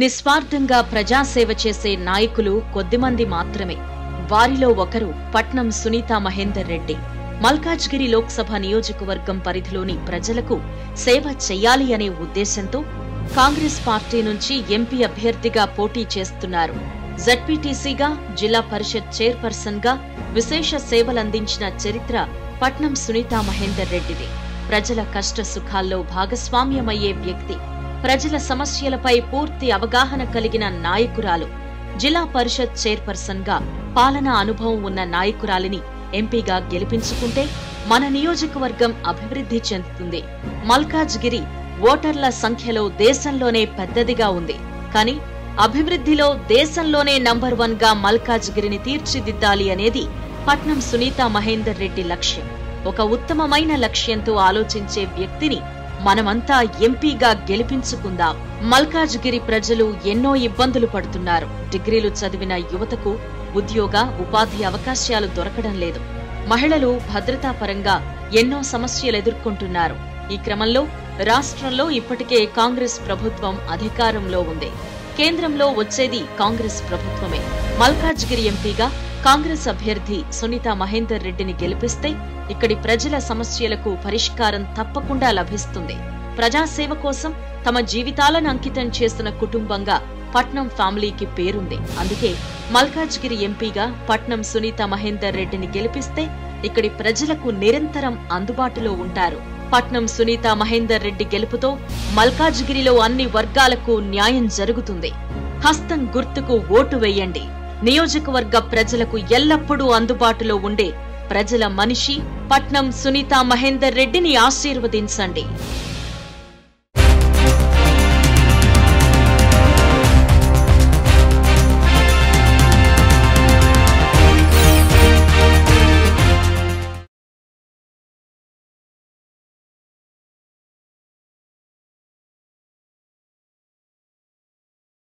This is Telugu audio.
నిస్వార్థంగా ప్రజాసేవ చేసే నాయకులు కొద్దిమంది మాత్రమే. వారిలో ఒకరు పట్నం సునీత మహేందర్ రెడ్డి. మల్కాజ్గిరి లోక్సభ నియోజకవర్గం పరిధిలోని ప్రజలకు సేవ చెయ్యాలి అనే ఉద్దేశంతో కాంగ్రెస్ పార్టీ నుంచి ఎంపీ అభ్యర్థిగా పోటీ చేస్తున్నారు. జడ్పీటీసీగా జిల్లా పరిషత్ చైర్పర్సన్గా విశేష సేవలందించిన చరిత్ర పట్నం సునీత మహేందర్ రెడ్డిది. ప్రజల కష్ట సుఖాల్లో భాగస్వామ్యమయ్యే వ్యక్తి. ప్రజల సమస్యలపై పూర్తి అవగాహన కలిగిన నాయకురాలు. జిల్లా పరిషత్ చైర్పర్సన్గా పాలనా అనుభవం ఉన్న నాయకురాలిని ఎంపీగా గెలిపించుకుంటే మన నియోజకవర్గం అభివృద్ధి చెందుతుంది. మల్కాజ్గిరి ఓటర్ల సంఖ్యలో దేశంలోనే పెద్దదిగా ఉంది. కానీ అభివృద్ధిలో దేశంలోనే నంబర్ వన్గా మల్కాజ్గిరిని తీర్చిదిద్దాలి అనేది పట్నం సునీత మహేందర్ రెడ్డి లక్ష్యం. ఒక ఉత్తమమైన లక్ష్యంతో ఆలోచించే వ్యక్తిని మనమంతా ఎంపీగా గెలిపించుకుందాం. మల్కాజ్గిరి ప్రజలు ఎన్నో ఇబ్బందులు పడుతున్నారు. డిగ్రీలు చదివిన యువతకు ఉద్యోగ ఉపాధి అవకాశాలు దొరకడం లేదు. మహిళలు భద్రతా పరంగా ఎన్నో సమస్యలు ఎదుర్కొంటున్నారు. ఈ క్రమంలో రాష్ట్రంలో ఇప్పటికే కాంగ్రెస్ ప్రభుత్వం అధికారంలో ఉంది. కేంద్రంలో వచ్చేది కాంగ్రెస్ ప్రభుత్వమే. మల్కాజ్గిరి ఎంపీగా కాంగ్రెస్ అభ్యర్థి సునీత మహేందర్ రెడ్డిని గెలిపిస్తే ఇక్కడి ప్రజల సమస్యలకు పరిష్కారం తప్పకుండా లభిస్తుంది. ప్రజాసేవ కోసం తమ జీవితాలను అంకితం చేసిన కుటుంబంగా పట్నం ఫ్యామిలీకి పేరుంది. అందుకే మల్కాజ్గిరి ఎంపీగా పట్నం సునీత మహేందర్ రెడ్డిని గెలిపిస్తే ఇక్కడి ప్రజలకు నిరంతరం అందుబాటులో ఉంటారు. పట్నం సునీత మహేందర్ రెడ్డి గెలుపుతో మల్కాజ్గిరిలో అన్ని వర్గాలకు న్యాయం జరుగుతుంది. హస్తం గుర్తుకు ఓటు వేయండి. నియోజకవర్గ ప్రజలకు ఎల్లప్పుడూ అందుబాటులో ఉండే ప్రజల మనిషి పట్నం సునీత మహేందర్ రెడ్డిని ఆశీర్వదించండి.